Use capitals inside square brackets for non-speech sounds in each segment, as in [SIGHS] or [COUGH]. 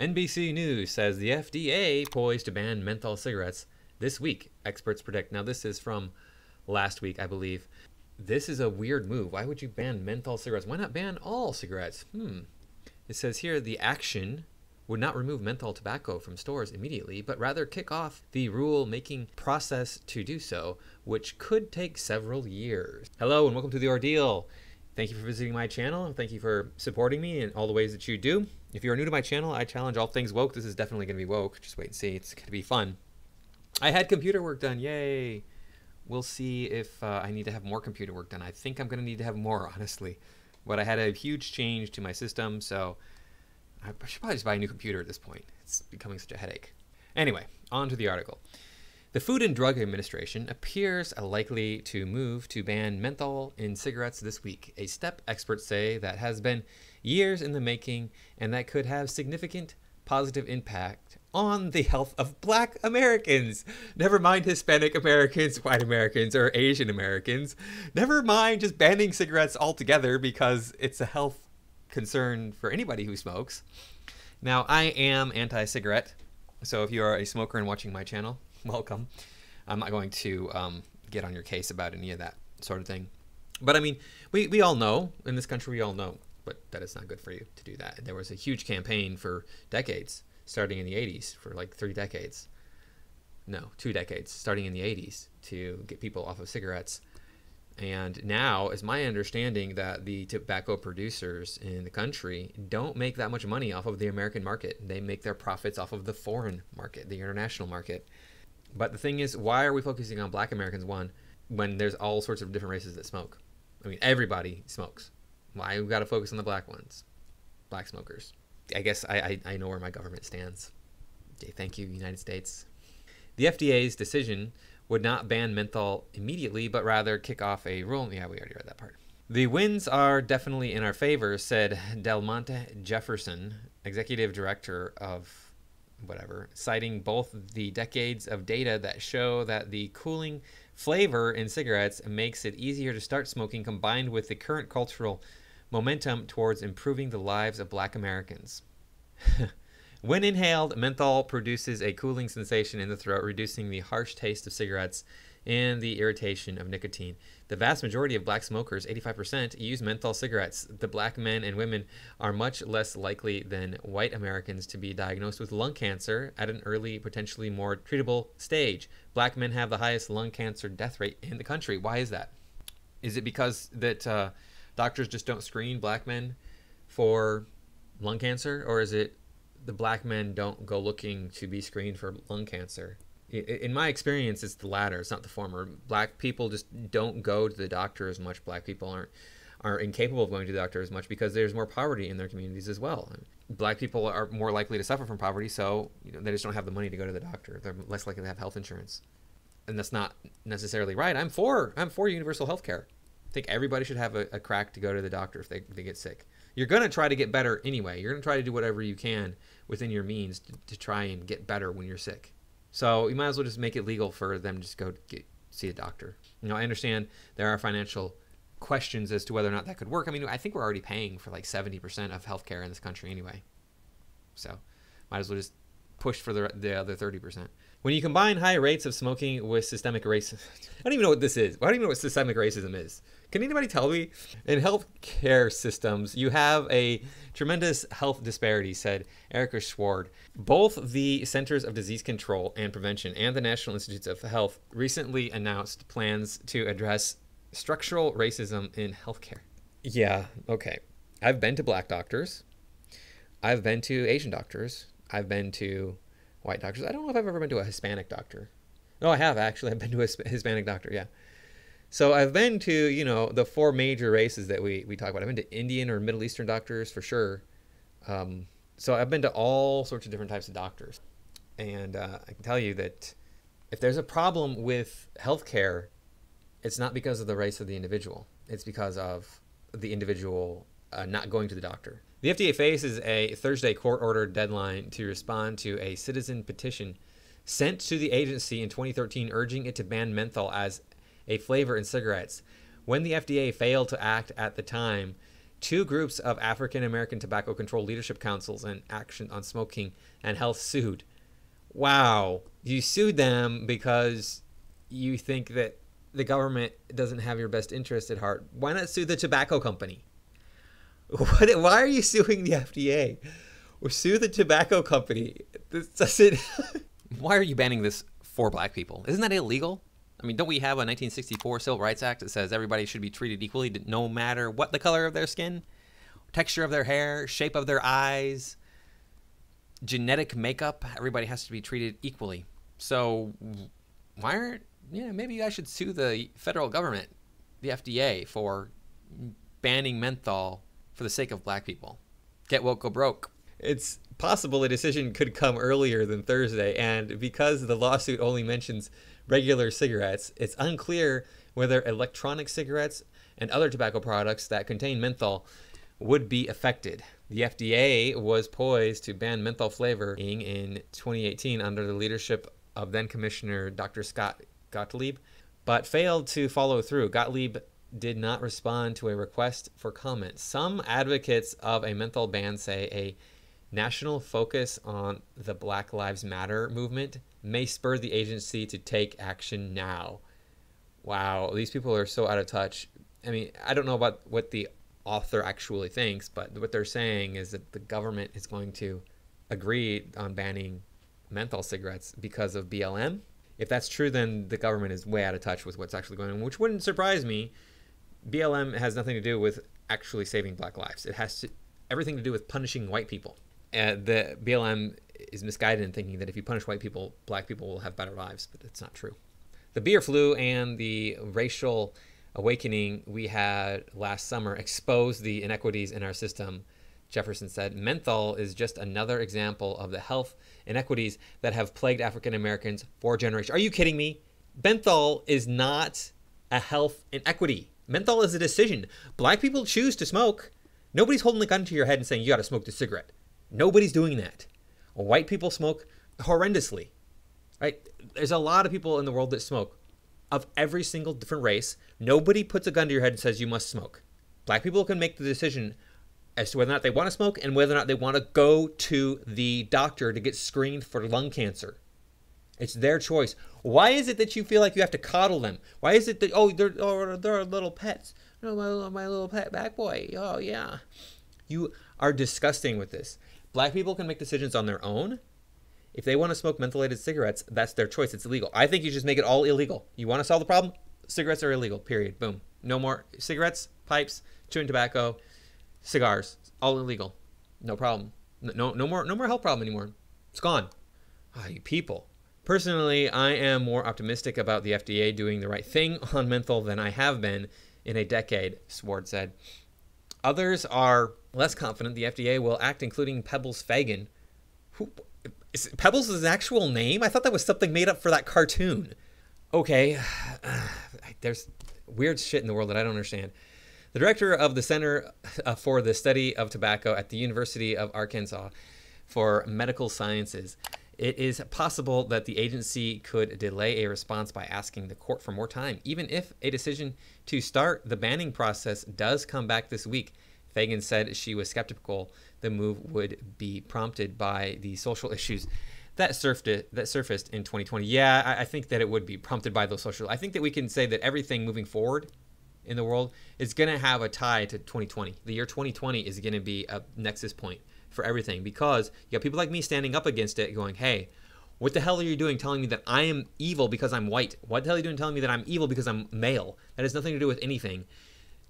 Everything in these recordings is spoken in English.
NBC News says the FDA poised to ban menthol cigarettes this week, experts predict. Now, this is from last week, I believe. This is a weird move. Why would you ban menthol cigarettes? Why not ban all cigarettes? Hmm. It says here the action would not remove menthol tobacco from stores immediately, but rather kick off the rule making process to do so, which could take several years. Hello, and welcome to The Ordeal. Thank you for visiting my channel. Thank you for supporting me in all the ways that you do. If you are new to my channel, I challenge all things woke. This is definitely going to be woke. Just wait and see. It's going to be fun. I had computer work done. Yay. We'll see if uh, I need to have more computer work done. I think I'm going to need to have more, [LAUGHS] honestly. But I had a huge change to my system, so I should probably just buy a new computer at this point. It's becoming such a headache. Anyway, on to the article. The Food and Drug Administration appears likely to move to ban menthol in cigarettes this week, a step experts say that has been years in the making and that could have significant positive impact on the health of black Americans. Never mind Hispanic Americans, white Americans, or Asian Americans. Never mind just banning cigarettes altogether because it's a health concern for anybody who smokes. Now, I am anti cigarette, so if you are a smoker and watching my channel, [LAUGHS] welcome. I'm not going to um, get on your case about any of that sort of thing. But I mean, we, we all know, in this country, we all know, but that it's not good for you to do that. There was a huge campaign for decades starting in the 80s for like three decades. No, two decades, starting in the 80s to get people off of cigarettes. And now, is my understanding that the tobacco producers in the country don't make that much money off of the American market. They make their profits off of the foreign market, the international market. But the thing is, why are we focusing on black Americans, one, when there's all sorts of different races that smoke? I mean, everybody smokes. Why we got to focus on the black ones? Black smokers. I guess I, I, I know where my government stands. Okay, thank you, United States. The FDA's decision would not ban menthol immediately, but rather kick off a rule. Yeah, we already read that part. The winds are definitely in our favor, said Delmonte Jefferson, executive director of whatever, citing both the decades of data that show that the cooling flavor in cigarettes makes it easier to start smoking combined with the current cultural momentum towards improving the lives of black Americans. [LAUGHS] when inhaled, menthol produces a cooling sensation in the throat, reducing the harsh taste of cigarettes and the irritation of nicotine. The vast majority of black smokers, 85%, use menthol cigarettes. The black men and women are much less likely than white Americans to be diagnosed with lung cancer at an early, potentially more treatable stage. Black men have the highest lung cancer death rate in the country. Why is that? Is it because that uh, doctors just don't screen black men for lung cancer, or is it the black men don't go looking to be screened for lung cancer? In my experience, it's the latter. It's not the former. Black people just don't go to the doctor as much. Black people aren't are incapable of going to the doctor as much because there's more poverty in their communities as well. Black people are more likely to suffer from poverty, so you know, they just don't have the money to go to the doctor. They're less likely to have health insurance, and that's not necessarily right. I'm for I'm for universal health care. I think everybody should have a, a crack to go to the doctor if they, they get sick. You're going to try to get better anyway. You're going to try to do whatever you can within your means to, to, try and get better when you're sick. So you might as well just make it legal for them to just go get, see a doctor. You know, I understand there are financial questions as to whether or not that could work. I mean, I think we're already paying for like 70% of healthcare in this country anyway. So might as well just push for the, the other 30%. When you combine high rates of smoking with systemic racism, I don't even know what this is. I don't even know what systemic racism is. Can anybody tell me? In healthcare systems, you have a tremendous health disparity, said Erika Sward. Both the Centers of Disease Control and Prevention and the National Institutes of Health recently announced plans to address structural racism in healthcare. Yeah, okay. I've been to black doctors. I've been to Asian doctors. I've been to white doctors. I don't know if I've ever been to a Hispanic doctor. No, I have actually. [LAUGHS] I've been to a Hispanic doctor. Yeah. So I've been to you know the four major races that we we talk about. I've been to Indian or Middle Eastern doctors for sure. Um, so I've been to all sorts of different types of doctors, and uh, I can tell you that if there's a problem with healthcare, it's not because of the race of the individual. It's because of the individual uh, not going to the doctor. The FDA faces a Thursday court ordered deadline to respond to a citizen petition sent to the agency in 2013 urging it to ban menthol as a flavor in cigarettes. When the FDA failed to act at the time, two groups of African American tobacco control leadership councils and Action on Smoking and Health sued. Wow. You sued them because you think that the government doesn't have your best interest at heart. Why not sue the tobacco company? [LAUGHS] What, why are you suing the FDA? Or sue the tobacco company? This doesn't. [LAUGHS] why are you banning this for black people? Isn't that illegal? I mean, don't we have a 1964 Civil Rights Act that says everybody should be treated equally no matter what the color of their skin, texture of their hair, shape of their eyes, genetic makeup? Everybody has to be treated equally. So, why aren't, yeah, maybe I should sue the federal government, the FDA, for banning menthol for the sake of black people. Get woke, go broke. It's possible a decision could come earlier than Thursday, and because the lawsuit only mentions regular cigarettes, it's unclear whether electronic cigarettes and other tobacco products that contain menthol would be affected. The FDA was poised to ban menthol flavoring in 2018 under the leadership of then Commissioner Dr. Scott Gottlieb, but failed to follow through. Gottlieb did not respond to a request for comment. Some advocates of a menthol ban say a national focus on the Black Lives Matter movement may spur the agency to take action now. Wow, these people are so out of touch. I mean, I don't know about what the author actually thinks, but what they're saying is that the government is going to agree on banning menthol cigarettes because of BLM. If that's true, then the government is way out of touch with what's actually going on, which wouldn't surprise me BLM has nothing to do with actually saving black lives. It has to, everything to do with punishing white people. The BLM is misguided in thinking that if you punish white people, black people will have better lives, but it's not true. The beer flu and the racial awakening we had last summer exposed the inequities in our system. Jefferson said, menthol is just another example of the health inequities that have plagued African Americans for generations. Are you kidding me? Menthol is not a health inequity. Menthol is a decision. Black people choose to smoke. Nobody's holding a gun to your head and saying you got to smoke the cigarette. Nobody's doing that. White people smoke horrendously. Right? There's a lot of people in the world that smoke of every single different race. Nobody puts a gun to your head and says you must smoke. Black people can make the decision as to whether or not they want to smoke and whether or not they want to go to the doctor to get screened for lung cancer. It's their choice. Why is it that you feel like you have to coddle them? Why is it that oh they're oh, they're little pets? No, my my little pet back boy. Oh yeah, you are disgusting with this. Black people can make decisions on their own. If they want to smoke mentholated cigarettes, that's their choice. It's illegal. I think you just make it all illegal. You want to solve the problem? Cigarettes are illegal. Period. Boom. No more cigarettes, pipes, chewing tobacco, cigars. All illegal. No problem. No, no more, no more health problem anymore. It's gone. Ah, you people. Personally, I am more optimistic about the FDA doing the right thing [LAUGHS] on menthol than I have been in a decade, Sward said. Others are less confident the FDA will act, including Pebbles Fagan. Who, is, Pebbles is his actual name? I thought that was something made up for that cartoon. Okay, [SIGHS] there's weird shit in the world that I don't understand. The director of the Center uh, for the Study of Tobacco at the University of Arkansas for Medical Sciences it is possible that the agency could delay a response by asking the court for more time, even if a decision to start the banning process does come back this week. Fagan said she was skeptical the move would be prompted by the social issues that surfaced that surfaced in 2020. Yeah, I, I think that it would be prompted by those social. I think that we can say that everything moving forward in the world is going to have a tie to 2020. The year 2020 is going to be a nexus point for everything because you got people like me standing up against it going, hey, what the hell are you doing telling me that I am evil because I'm white? What the hell are you doing telling me that I'm evil because I'm male? That has nothing to do with anything.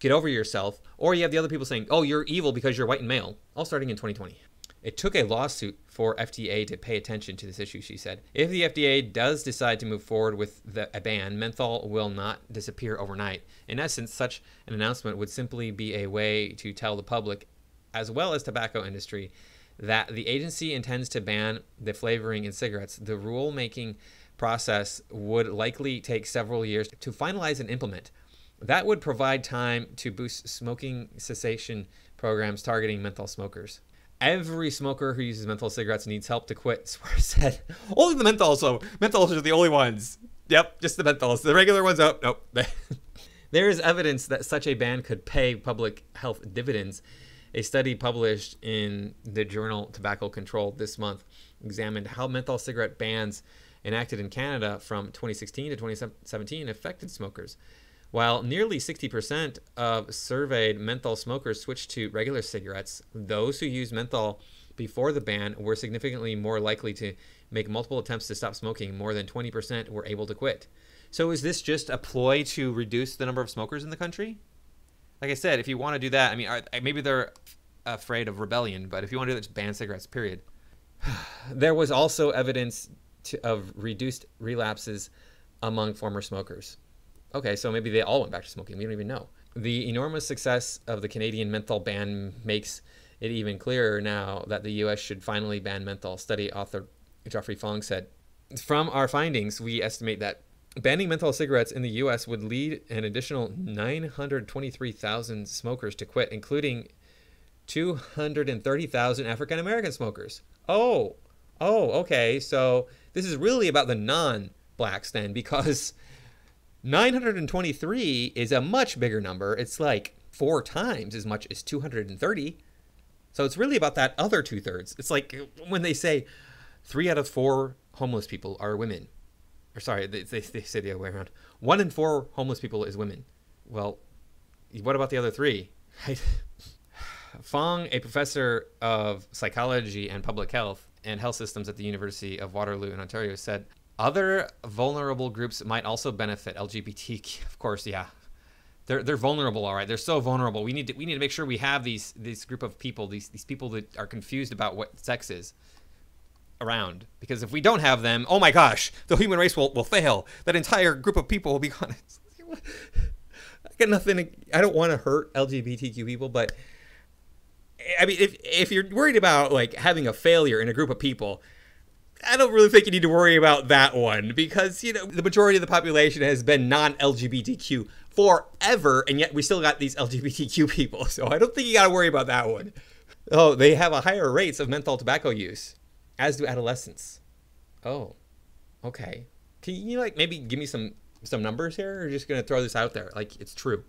Get over yourself. Or you have the other people saying, oh, you're evil because you're white and male, all starting in 2020. It took a lawsuit for FDA to pay attention to this issue, she said. If the FDA does decide to move forward with the, a ban, menthol will not disappear overnight. In essence, such an announcement would simply be a way to tell the public as well as tobacco industry, that the agency intends to ban the flavoring in cigarettes. The rulemaking process would likely take several years to finalize and implement. That would provide time to boost smoking cessation programs targeting menthol smokers. Every smoker who uses menthol cigarettes needs help to quit, [LAUGHS] Sward said. Only the menthols, though. Menthols are the only ones. Yep, just the menthols. The regular ones, oh, nope. [LAUGHS] There is evidence that such a ban could pay public health dividends. A study published in the journal Tobacco Control this month examined how menthol cigarette bans enacted in Canada from 2016 to 2017 affected smokers. While nearly 60% of surveyed menthol smokers switched to regular cigarettes, those who used menthol before the ban were significantly more likely to make multiple attempts to stop smoking. More than 20% were able to quit. So is this just a ploy to reduce the number of smokers in the country? Like I said, if you want to do that, I mean, maybe they're afraid of rebellion, but if you want to do that, just ban cigarettes, period. [SIGHS] there was also evidence to, of reduced relapses among former smokers. Okay, so maybe they all went back to smoking. We don't even know. The enormous success of the Canadian menthol ban makes it even clearer now that the U.S. should finally ban menthol. Study author Geoffrey Fong said, "From our findings, we estimate that banning menthol cigarettes in the U.S. would lead an additional 923,000 smokers to quit, including 230,000 African American smokers." Oh, oh, okay. So this is really about the non-blacks then, because 923 is a much bigger number. It's like four times as much as 230. So it's really about that other two thirds. It's like when they say three out of four homeless people are women. Or sorry, they, they, they say the other way around. One in four homeless people is women. Well, what about the other three? [LAUGHS] Fong, a professor of psychology and public health and health systems at the University of Waterloo in Ontario, said other vulnerable groups might also benefit. LGBTQ, [LAUGHS] of course, yeah, they're they're vulnerable. All right, they're so vulnerable. We need to we need to make sure we have these this group of people, these these people that are confused about what sex is around. Because if we don't have them oh my gosh the human race will, will fail. That entire group of people will be [LAUGHS] gone. I got nothing i don't want to hurt lgbtq people but I mean, if if you're worried about like having a failure in a group of people, I don't really think you need to worry about that one. Because you know the majority of the population has been non-LGBTQ forever, and yet we still got these LGBTQ [LAUGHS] people. So I don't think you got to worry about that one. Oh, they have a higher rates of menthol tobacco use, as do adolescents. Oh, okay. Can you like maybe give me some some numbers here, or just gonna throw this out there like it's true?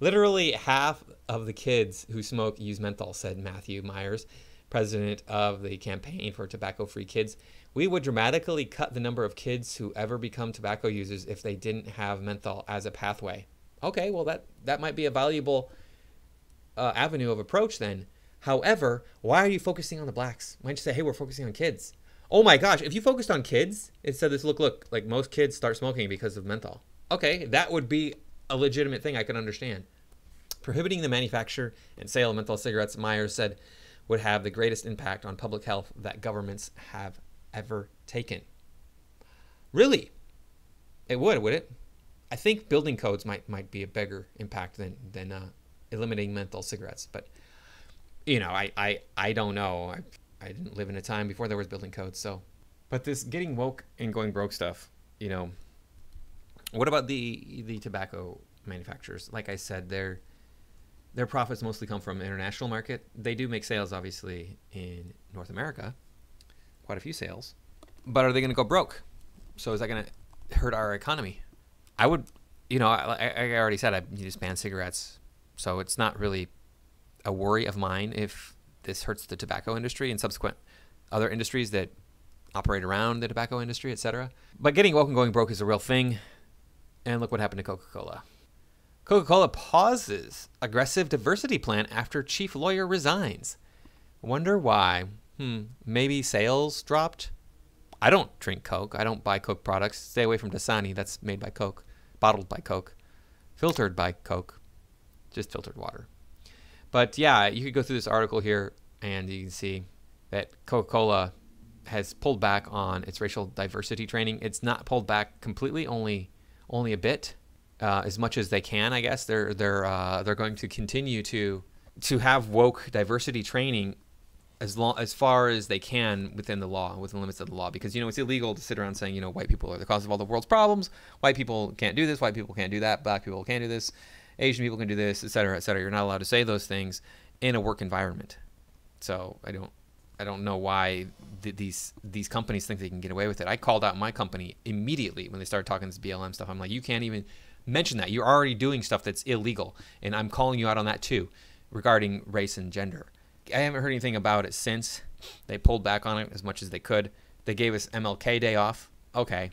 Literally half of the kids who smoke use menthol, said Matthew Myers, president of the Campaign for Tobacco Free Kids. We would dramatically cut the number of kids who ever become tobacco users if they didn't have menthol as a pathway. Okay, well that that might be a valuable uh, avenue of approach then. However, why are you focusing on the blacks? Why don't you say, hey, we're focusing on kids? Oh my gosh, if you focused on kids, it said this look, look, like most kids start smoking because of menthol. Okay, that would be a legitimate thing I can understand. Prohibiting the manufacture and sale of menthol cigarettes, Myers said, would have the greatest impact on public health that governments have ever taken. Really? It would, would it? I think building codes might might be a bigger impact than than uh, eliminating menthol cigarettes. But you know, I I, I don't know. I I didn't live in a time before there was building codes, so. But this getting woke and going broke stuff, you know, what about the the tobacco manufacturers? Like I said, their their profits mostly come from international market. They do make sales, obviously, in North America, quite a few sales. But are they going to go broke? So is that going to hurt our economy? I would, you know, I, I already said I need to ban cigarettes, so it's not really a worry of mine if this hurts the tobacco industry and subsequent other industries that operate around the tobacco industry, etc. But getting woke and going broke is a real thing. And look what happened to Coca Cola. Coca Cola pauses aggressive diversity plan after chief lawyer resigns. Wonder why? Hmm, maybe sales dropped? I don't drink Coke. I don't buy Coke products. Stay away from Dasani. That's made by Coke, bottled by Coke, filtered by Coke, just filtered water. But yeah, you could go through this article here and you can see that Coca Cola has pulled back on its racial diversity training. It's not pulled back completely, only only a bit, uh, as much as they can. I guess. They're they're uh, they're going to continue to to have woke diversity training as long as far as they can within the law, within the limits of the law, because you know it's illegal to sit around saying you know white people are the cause of all the world's problems, white people can't do this, white people can't do that, black people can't do this, Asian people can do this, et cetera, et cetera. You're not allowed to say those things in a work environment. So I don't I don't know why th- these these companies think they can get away with it. I called out my company immediately when they started talking this BLM stuff. I'm like, you can't even mention that. You're already doing stuff that's illegal, and I'm calling you out on that too, regarding race and gender. I haven't heard anything about it since. They pulled back on it as much as they could. They gave us MLK Day off. Okay,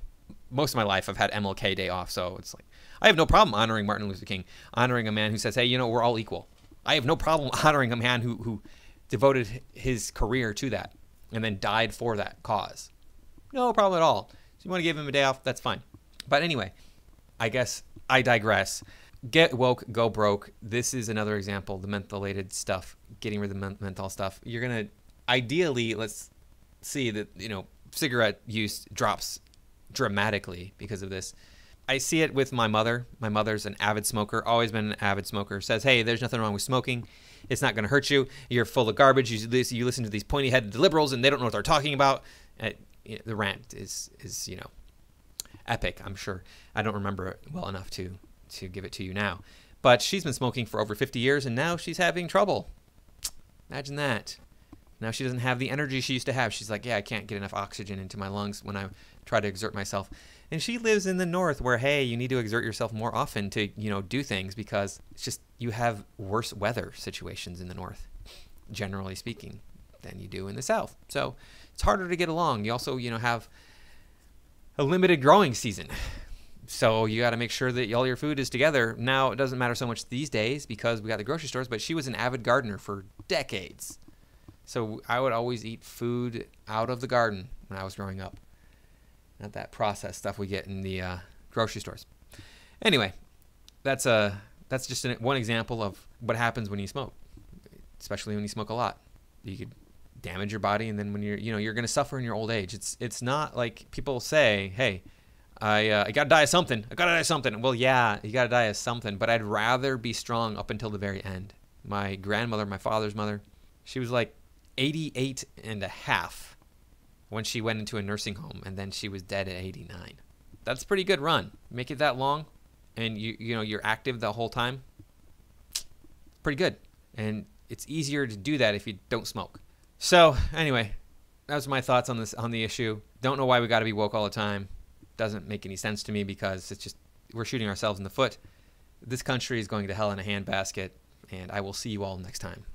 most of my life I've had MLK Day off, so it's like I have no problem honoring Martin Luther King, honoring a man who says, "Hey, you know, we're all equal." I have no problem [LAUGHS] honoring a man who who devoted his career to that and then died for that cause. No problem at all. So you want to give him a day off, that's fine. But anyway, I guess I digress. Get woke, go broke. This is another example. The mentholated stuff, getting rid of the menthol stuff. You're gonna ideally let's see that you know cigarette use drops dramatically because of this. I see it with my mother. My mother's an avid smoker, always been an avid smoker. Says, "Hey, there's nothing wrong with smoking. It's not going to hurt you. You're full of garbage. You listen, you listen to these pointy-headed liberals, and they don't know what they're talking about." Uh, the rant is is you know epic. I'm sure. I don't remember it well enough to to give it to you now. But she's been smoking for over 50 years, and now she's having trouble. Imagine that. Now she doesn't have the energy she used to have. She's like, yeah, I can't get enough oxygen into my lungs when I try to exert myself. And she lives in the north where, hey, you need to exert yourself more often to, you know, do things because it's just you have worse weather situations in the north, generally speaking, than you do in the south. So it's harder to get along. You also, you know, have a limited growing season. So you got to make sure that all your food is together. Now it doesn't matter so much these days because we got the grocery stores, but she was an avid gardener for decades. So I would always eat food out of the garden when I was growing up not that processed stuff we get in the uh, grocery stores. Anyway, that's a uh, that's just an, one example of what happens when you smoke, especially when you smoke a lot. You could damage your body, and then when you're you know you're going to suffer in your old age. It's it's not like people say, hey. I, uh, I gotta die of something. I gotta die of something. Well, yeah, you gotta die of something, but I'd rather be strong up until the very end. My grandmother, my father's mother, she was like 88 and a half when she went into a nursing home and then she was dead at 89. That's pretty good run. Make it that long and you you know you're active the whole time. Pretty good. And it's easier to do that if you don't smoke. So, anyway, that was my thoughts on this on the issue. Don't know why we got to be woke all the time. Doesn't make any sense to me because it's just we're shooting ourselves in the foot. This country is going to hell in a handbasket and I will see you all next time.